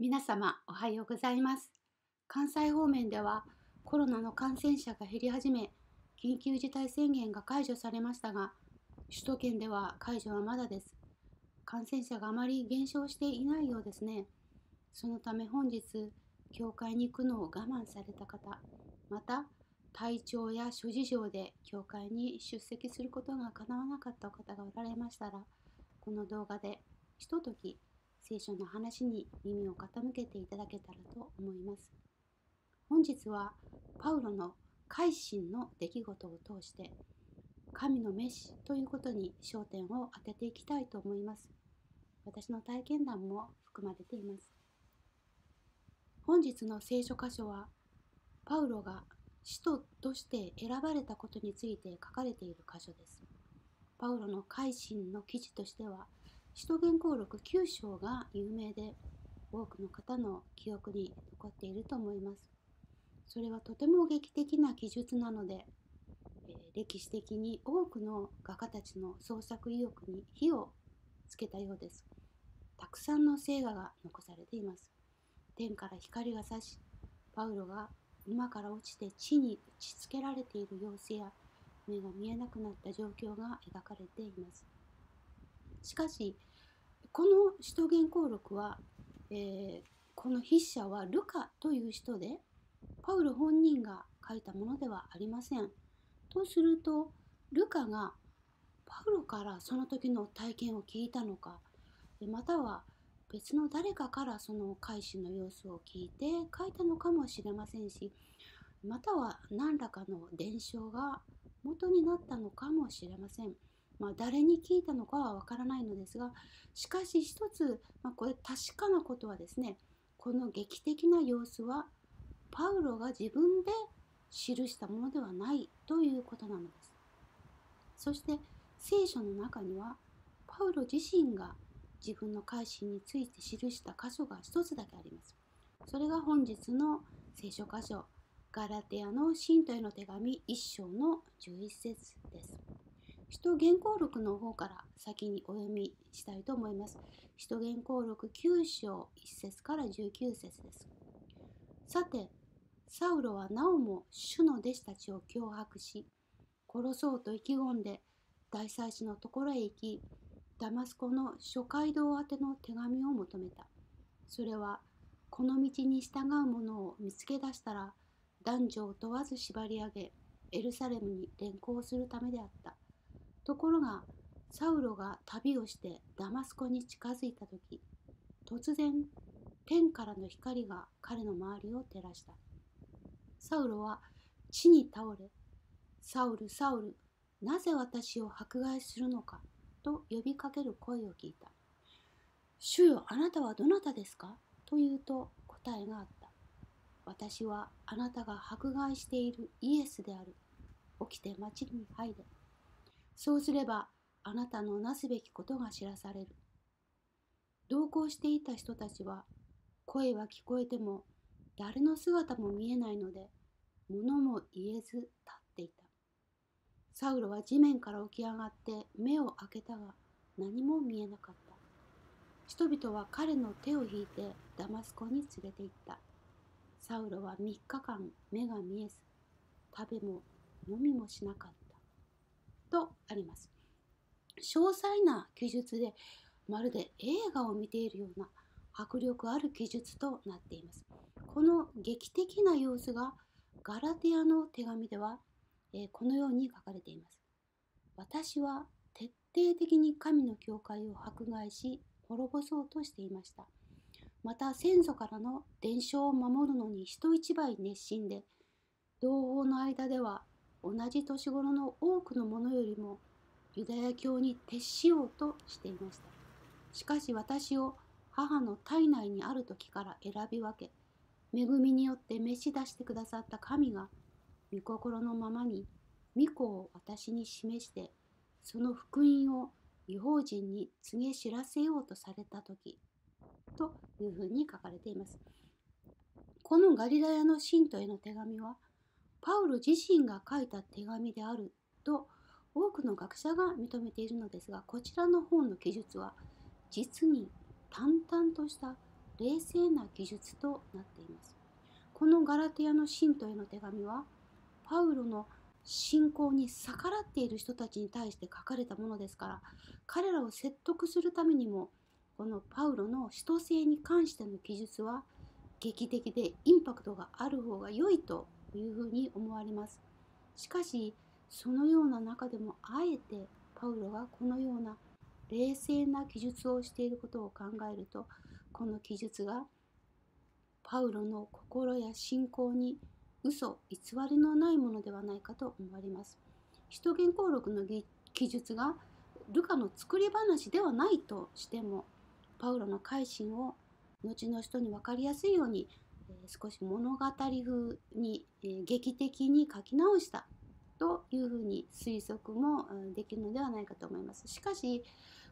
皆様おはようございます。関西方面ではコロナの感染者が減り始め緊急事態宣言が解除されましたが首都圏では解除はまだです。感染者があまり減少していないようですね。そのため本日教会に行くのを我慢された方また体調や諸事情で教会に出席することが叶わなかった方がおられましたらこの動画でひととき聖書の話に耳を傾けていただけたらと思います。本日はパウロの改心の出来事を通して神の召しということに焦点を当てていきたいと思います。私の体験談も含まれています。本日の聖書箇所はパウロが使徒として選ばれたことについて書かれている箇所です。パウロの改心の記事としては使徒言行録9章が有名で多くの方の記憶に残っていると思います。それはとても劇的な記述なので、えー、歴史的に多くの画家たちの創作意欲に火をつけたようです。たくさんの聖画が残されています。天から光が差しパウロが馬から落ちて地に打ちつけられている様子や目が見えなくなった状況が描かれています。しかしこの使徒言行録は、えー、この筆者はルカという人でパウロ本人が書いたものではありません。とするとルカがパウロからその時の体験を聞いたのかまたは別の誰かからその改心の様子を聞いて書いたのかもしれませんしまたは何らかの伝承が元になったのかもしれません。まあ、誰に聞いたのかはわからないのですがしかし一つ、まあ、これ確かなことはですねこの劇的な様子はパウロが自分で記したものではないということなのです。そして聖書の中にはパウロ自身が自分の改心について記した箇所が一つだけあります。それが本日の聖書箇所ガラテアの信徒への手紙1章の11節です。使徒原稿録の方から先にお読みしたいと思います。使徒原稿録9章1節から19節です。さて、サウロはなおも主の弟子たちを脅迫し、殺そうと意気込んで大祭司のところへ行き、ダマスコの諸街道宛ての手紙を求めた。それは、この道に従う者を見つけ出したら、男女を問わず縛り上げ、エルサレムに連行するためであった。ところが、サウロが旅をしてダマスコに近づいた時、突然、天からの光が彼の周りを照らした。サウロは地に倒れ、サウル、サウル、なぜ私を迫害するのかと呼びかける声を聞いた。主よ、あなたはどなたですか？と言うと答えがあった。私はあなたが迫害しているイエスである。起きて町に入れ。そうすればあなたのなすべきことが知らされる。同行していた人たちは声は聞こえても誰の姿も見えないので物も言えず立っていた。サウロは地面から起き上がって目を開けたが何も見えなかった。人々は彼の手を引いてダマスコに連れて行った。サウロは3日間目が見えず食べも飲みもしなかった。とあります。詳細な記述でまるで映画を見ているような迫力ある記述となっています。この劇的な様子がガラテアの手紙では、えー、このように書かれています。私は徹底的に神の教会を迫害し滅ぼそうとしていました。また先祖からの伝承を守るのに人一倍熱心で同胞の間では同じ年頃の多くの者よりもユダヤ教に徹しようとしていました。しかし私を母の体内にある時から選び分け、恵みによって召し出してくださった神が、御心のままに御子を私に示して、その福音を違法人に告げ知らせようとされた時、というふうに書かれています。このガリラヤの信徒への手紙は、パウロ自身が書いた手紙であると多くの学者が認めているのですが、こちらの本の記述は実に淡々とした冷静な記述となっています。このガラテヤの信徒への手紙はパウロの信仰に逆らっている人たちに対して書かれたものですから彼らを説得するためにもこのパウロの使徒性に関しての記述は劇的でインパクトがある方が良いというふうに思われます。しかしそのような中でもあえてパウロがこのような冷静な記述をしていることを考えるとこの記述がパウロの心や信仰に嘘偽りのないものではないかと思われます。使徒言行録の記述がルカの作り話ではないとしてもパウロの改心を後の人に分かりやすいように、少し物語風に、え劇的に書き直したというふうに推測もできるのではないかと思います。しかし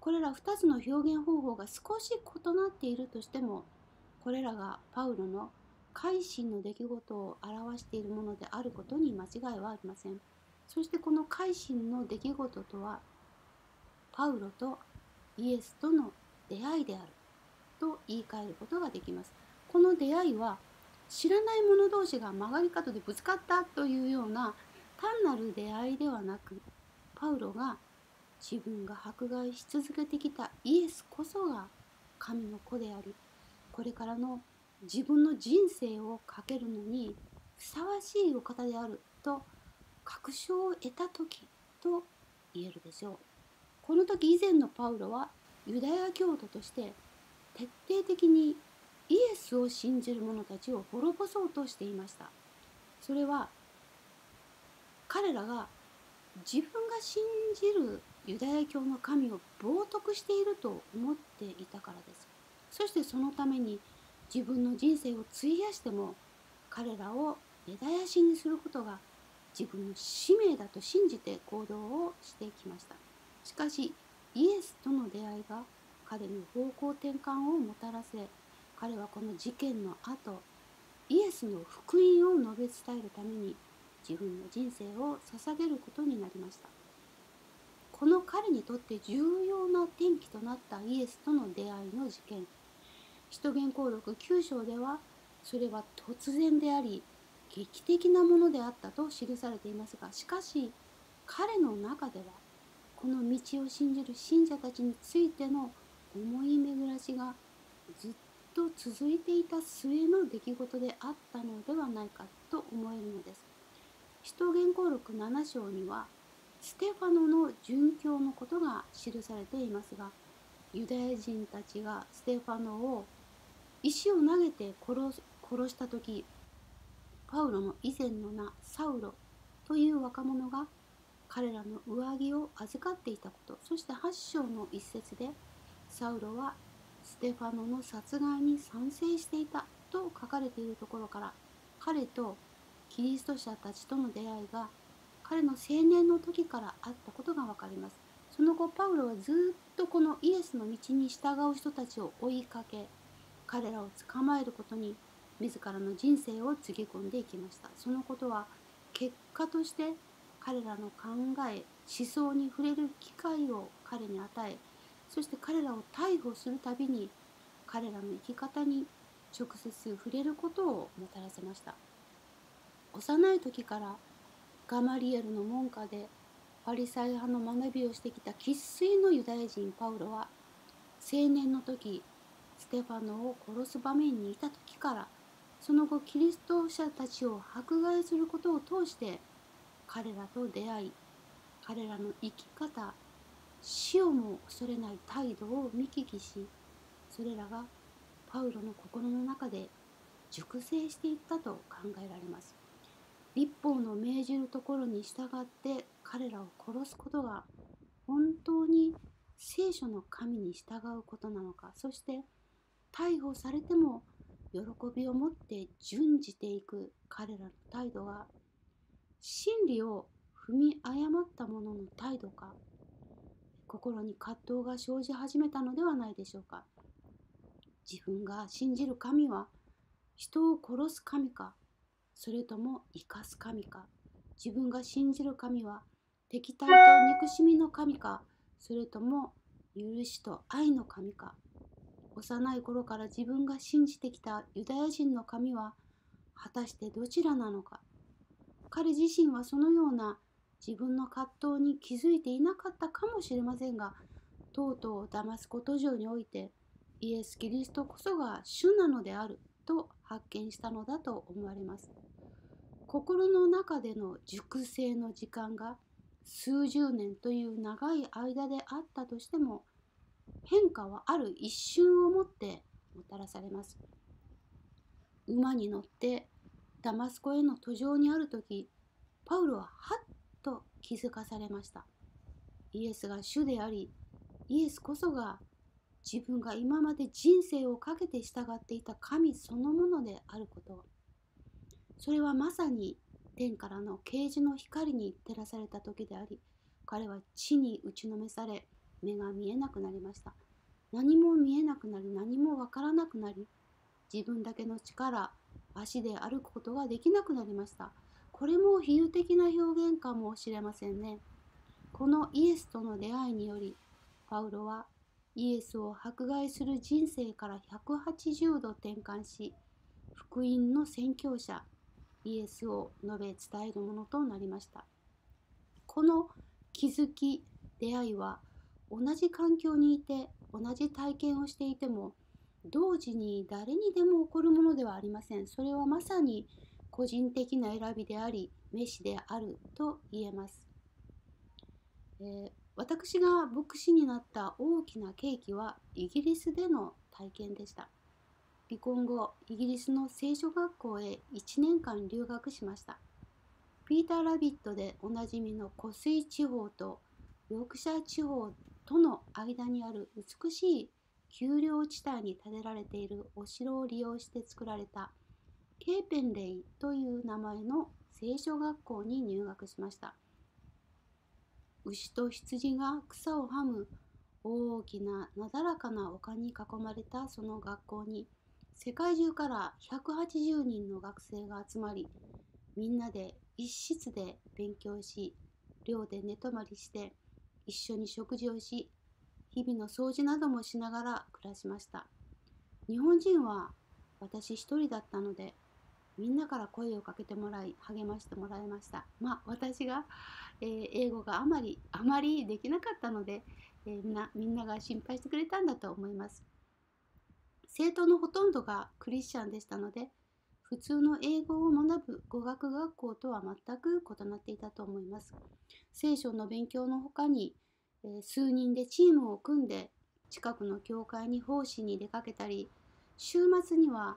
これら2つの表現方法が少し異なっているとしてもこれらがパウロの改心の出来事を表しているものであることに間違いはありません。そしてこの改心の出来事とはパウロとイエスとの出会いであると言い換えることができます。この出会いは知らない者同士が曲がり角でぶつかったというような単なる出会いではなくパウロが自分が迫害し続けてきたイエスこそが神の子でありこれからの自分の人生をかけるのにふさわしいお方であると確証を得た時と言えるでしょう。この時以前のパウロはユダヤ教徒として徹底的にイエスを信じる者たちを滅ぼそうとしていました。それは彼らが自分が信じるユダヤ教の神を冒涜していると思っていたからです。そしてそのために自分の人生を費やしても彼らを根絶やしにすることが自分の使命だと信じて行動をしてきましたしかしイエスとの出会いが彼に方向転換をもたらせ彼はこの事件の後イエスの福音を述べ伝えるために自分の人生を捧げることになりました。この彼にとって重要な転機となったイエスとの出会いの事件。使徒言行録9章ではそれは突然であり劇的なものであったと記されていますがしかし彼の中ではこの道を信じる信者たちについての思い巡らしがずっと続いていた末の出来事であったのではないかと思えるのです。使徒言行録7章にはステファノの殉教のことが記されていますがユダヤ人たちがステファノを石を投げて殺殺した時パウロの以前の名サウロという若者が彼らの上着を預かっていたことそして8章の一節でサウロはステファノの殺害に賛成していたと書かれているところから彼とキリスト者たちとの出会いが彼の青年の時からあったことが分かります。その後パウロはずっとこのイエスの道に従う人たちを追いかけ彼らを捕まえることに自らの人生をつぎ込んでいきました。そのことは結果として彼らの考え思想に触れる機会を彼に与えそして彼らを逮捕するたびに彼らの生き方に直接触れることをもたらせました。幼い時からガマリエルの門下でパリサイ派の学びをしてきた生粋のユダヤ人パウロは青年の時ステファノを殺す場面にいた時からその後キリスト者たちを迫害することを通して彼らと出会い彼らの生き方死をも恐れない態度を見聞きしそれらがパウロの心の中で熟成していったと考えられます。立法の命じるところに従って彼らを殺すことが本当に聖書の神に従うことなのかそして逮捕されても喜びを持って順じていく彼らの態度は真理を踏み誤った者の態度か心に葛藤が生じ始めたのではないでしょうか。自分が信じる神は人を殺す神かそれとも生かす神か。自分が信じる神は敵対と憎しみの神かそれとも許しと愛の神か。幼い頃から自分が信じてきたユダヤ人の神は果たしてどちらなのか。彼自身はそのような自分の葛藤に気づいていなかったかもしれませんがとうとうダマスコ途上においてイエス・キリストこそが主なのであると発見したのだと思われます。心の中での熟成の時間が数十年という長い間であったとしても変化はある一瞬をもってもたらされます。馬に乗ってダマスコへの途上にある時パウロははっ気づかされました。イエスが主でありイエスこそが自分が今まで人生をかけて従っていた神そのものであることそれはまさに天からの啓示の光に照らされた時であり彼は地に打ちのめされ目が見えなくなりました。何も見えなくなり何もわからなくなり自分だけの力足で歩くことができなくなりました。これも比喩的な表現かもしれませんね。このイエスとの出会いによりパウロはイエスを迫害する人生から180度転換し福音の宣教者イエスを述べ伝えるものとなりました。この気づき出会いは同じ環境にいて同じ体験をしていても同時に誰にでも起こるものではありません。それはまさに個人的な選びであり召しであると言えます、えー、私が牧師になった大きな契機はイギリスでの体験でした。離婚後イギリスの聖書学校へ1年間留学しました。ピーター・ラビットでおなじみの湖水地方とヨークシャー地方との間にある美しい丘陵地帯に建てられているお城を利用して作られたケーペンレイという名前の聖書学校に入学しました牛と羊が草をはむ大きななだらかな丘に囲まれたその学校に世界中から180人の学生が集まりみんなで一室で勉強し寮で寝泊まりして一緒に食事をし、日々の掃除などもしながら暮らしました。日本人は私一人だったので、みんなから声をかけてもらい、励ましてもらいました。まあ、私が、えー、英語があまり、あまりできなかったので、えー、みな、みんなが心配してくれたんだと思います。生徒のほとんどがクリスチャンでしたので、普通の英語を学ぶ語学学校とは全く異なっていたと思います。聖書の勉強のほかに、えー、数人でチームを組んで近くの教会に奉仕に出かけたり、週末には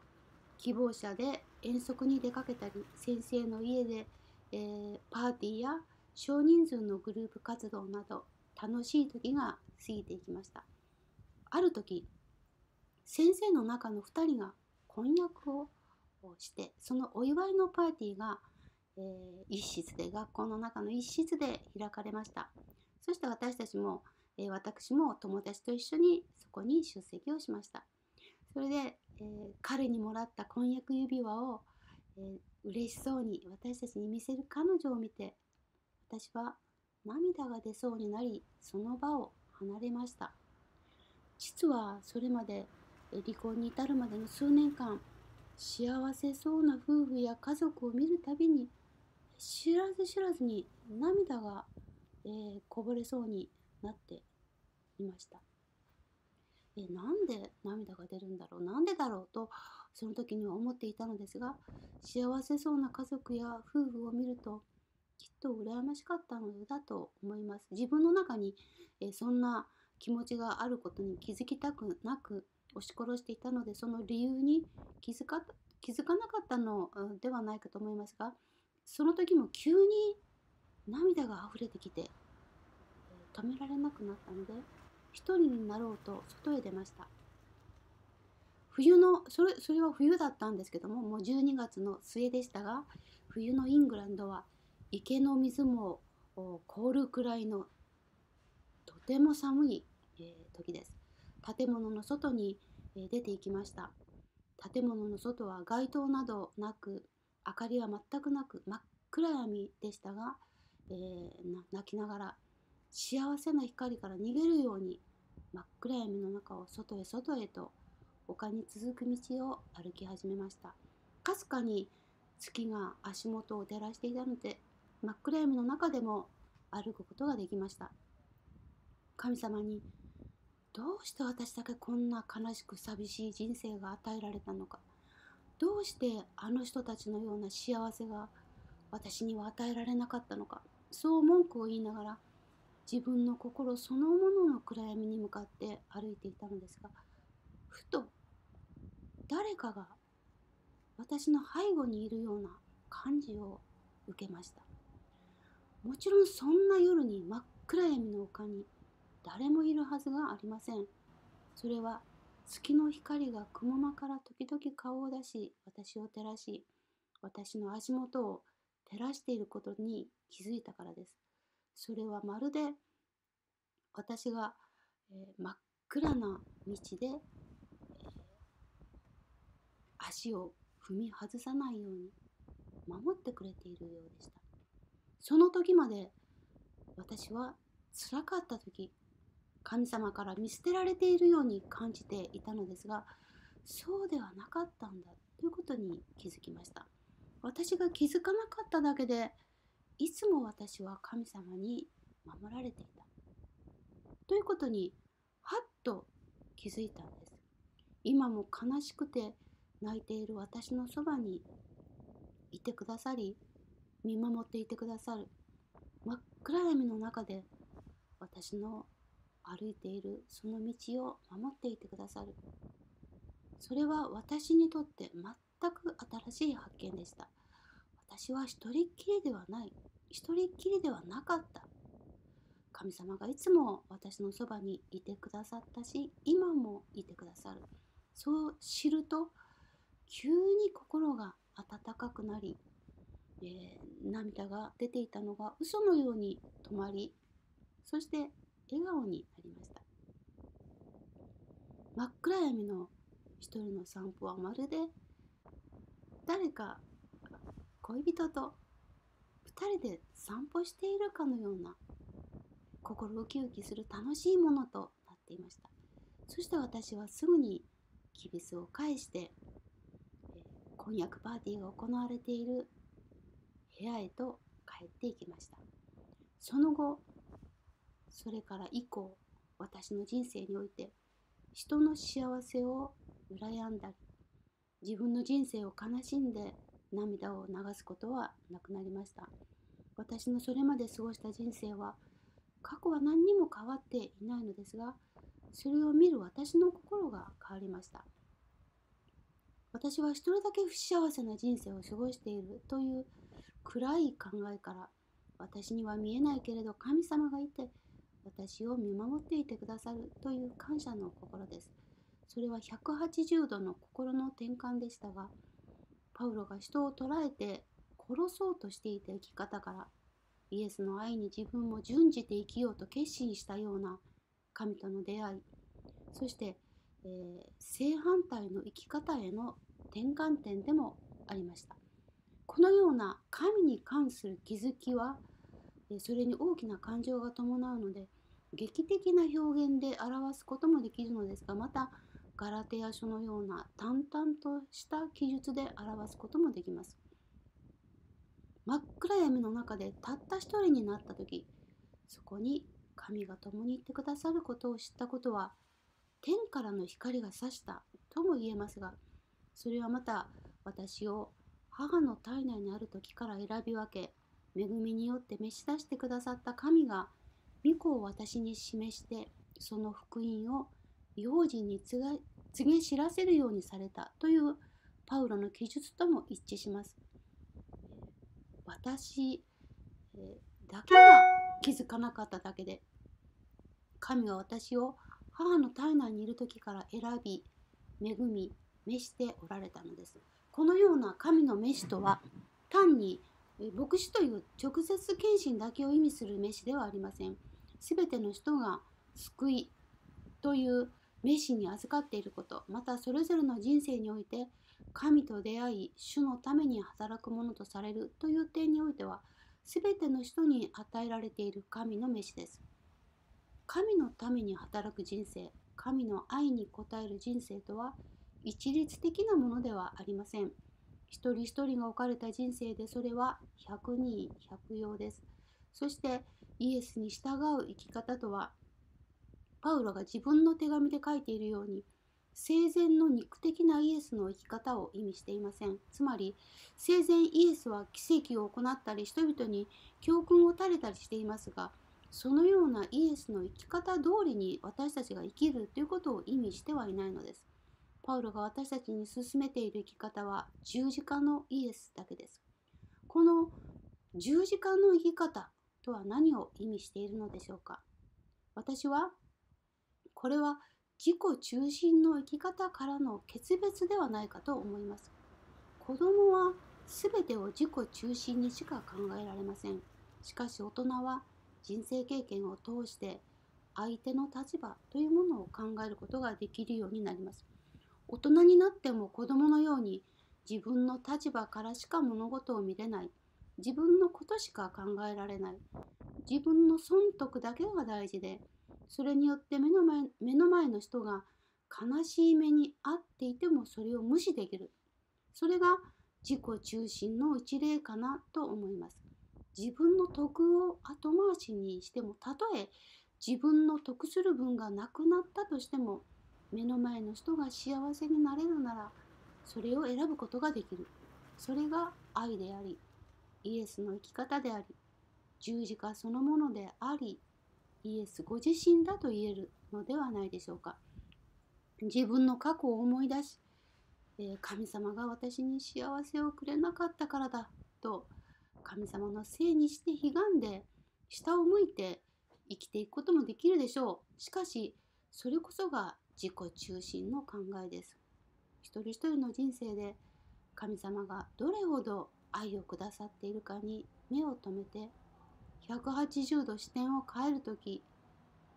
希望者で遠足に出かけたり、先生の家で、えー、パーティーや少人数のグループ活動など楽しい時が過ぎていきました。ある時、先生の中の2人が婚約をしてそのお祝いのパーティーが、えー、一室で学校の中の一室で開かれましたそして私たちも、えー、私も友達と一緒にそこに出席をしましたそれで、えー、彼にもらった婚約指輪を、えー、嬉しそうに私たちに見せる彼女を見て私は涙が出そうになりその場を離れました実はそれまで離婚に至るまでの数年間幸せそうな夫婦や家族を見るたびに知らず知らずに涙が、えー、こぼれそうになっていました。えなんで涙が出るんだろうなんでだろうとその時には思っていたのですが幸せそうな家族や夫婦を見るときっと羨ましかったのだと思います。自分の中に、えそんな気持ちがあることに気づきたくなく押し殺していたのでその理由に気づか気づかなかったのではないかと思いますがその時も急に涙が溢れてきて止められなくなったので一人になろうと外へ出ました冬のそれそれは冬だったんですけどももう12月の末でしたが冬のイングランドは池の水も凍るくらいのとても寒い、えー、時です建物の外に出て行きました。建物の外は街灯などなく、明かりは全くなく、真っ暗闇でしたが、えー、泣きながら幸せな光から逃げるように真っ暗闇の中を外へ外へと丘に続く道を歩き始めました。かすかに月が足元を照らしていたので真っ暗闇の中でも歩くことができました。神様にどうして私だけこんな悲しく寂しい人生が与えられたのか。どうしてあの人たちのような幸せが私には与えられなかったのか。そう文句を言いながら自分の心そのものの暗闇に向かって歩いていたのですがふと誰かが私の背後にいるような感じを受けましたもちろんそんな夜に真っ暗闇の丘に誰もいるはずがありませんそれは月の光が雲間から時々顔を出し私を照らし私の足元を照らしていることに気づいたからです。それはまるで私が、えー、真っ暗な道で、えー、足を踏み外さないように守ってくれているようでした。その時まで私は辛かった時神様から見捨てられているように感じていたのですがそうではなかったんだということに気づきました私が気づかなかっただけでいつも私は神様に守られていた。ということにはっと気づいたんです。今も悲しくて泣いている私のそばにいてくださり見守っていてくださる。真っ暗闇の中で私の歩いているその道を守っていてくださる。それは私にとって全く新しい発見でした。私は一人っきりではない。一人きりではなかった。神様がいつも私のそばにいてくださったし今もいてくださる。そう知ると急に心が温かくなり、えー、涙が出ていたのが嘘のように止まりそして笑顔になりました。真っ暗闇の一人の散歩はまるで誰か恋人と人で散歩しているかのような心ウキウキする楽しいものとなっていました。そして私はすぐにキビスを返して、え婚約パーティーが行われている部屋へと帰っていきました。その後それから以降私の人生において人の幸せを羨んだり自分の人生を悲しんで涙を流すことはなくなりました私のそれまで過ごした人生は過去は何にも変わっていないのですがそれを見る私の心が変わりました私は一人だけ不幸せな人生を過ごしているという暗い考えから私には見えないけれど神様がいて私を見守っていてくださるという感謝の心です。それは180度の心の転換でしたが、パウロが人を捕らえて殺そうとしていた生き方から、イエスの愛に自分も準じて生きようと決心したような神との出会い、そして、えー、正反対の生き方への転換点でもありました。このような神に関する気づきは、それに大きな感情が伴うので、劇的な表現で表すこともできるのですがまたガラテヤ書のような淡々とした記述で表すこともできます。真っ暗闇の中でたった一人になった時そこに神が共にいてくださることを知ったことは天からの光が差したとも言えますがそれはまた私を母の体内にある時から選び分け恵みによって召し出してくださった神が御子を私に示してその福音を幼児に告げ知らせるようにされたというパウロの記述とも一致します。私だけが気づかなかっただけで神は私を母の体内にいる時から選び恵み召しておられたのです。このような神の召しとは単に牧師という直接献身だけを意味する召しではありません。すべての人が救いという名詞に預かっていることまたそれぞれの人生において神と出会い主のために働くものとされるという点においては全ての人に与えられている神の召しです神のために働く人生神の愛に応える人生とは一律的なものではありません。一人一人が置かれた人生でそれは百人百用です。そしてイエスに従う生き方とはパウロが自分の手紙で書いているように生前の肉的なイエスの生き方を意味していません。つまり生前イエスは奇跡を行ったり人々に教訓を垂れたりしていますがそのようなイエスの生き方通りに私たちが生きるということを意味してはいないのです。パウロが私たちに勧めている生き方は十字架のイエスだけです。この十字架の生き方とは何を意味しているのでしょうか私はこれは自己中心の生き方からの決別ではないかと思います。子供は全てを自己中心にしか考えられません。しかし大人は人生経験を通して相手の立場というものを考えることができるようになります。大人になっても子供のように自分の立場からしか物事を見れない自分のことしか考えられない自分の損得だけが大事でそれによって目の前目の前の人が悲しい目に遭っていてもそれを無視できる。それが自己中心の一例かなと思います。自分の得を後回しにしてもたとえ自分の得する分がなくなったとしても目の前の人が幸せになれるならそれを選ぶことができる。それが愛でありイエスの生き方であり十字架そのものでありイエスご自身だと言えるのではないでしょうか。自分の過去を思い出し、え神様が私に幸せをくれなかったからだと神様のせいにして悲願で下を向いて生きていくこともできるでしょう。しかしそれこそが自己中心の考えです。一人一人の人生で神様がどれほど愛をくださっているかに目を留めて180度視点を変える時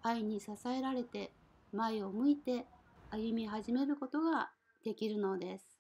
愛に支えられて前を向いて歩み始めることができるのです。